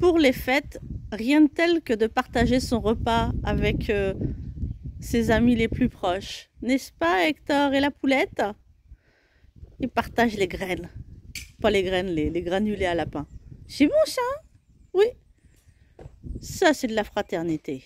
pour les fêtes, rien de tel que de partager son repas avec euh, ses amis les plus proches. N'est-ce pas Hector et la poulette? Ils partagent les graines. Pas les graines, les, les granulés à lapin. C'est bon ça Oui. Ça c'est de la fraternité.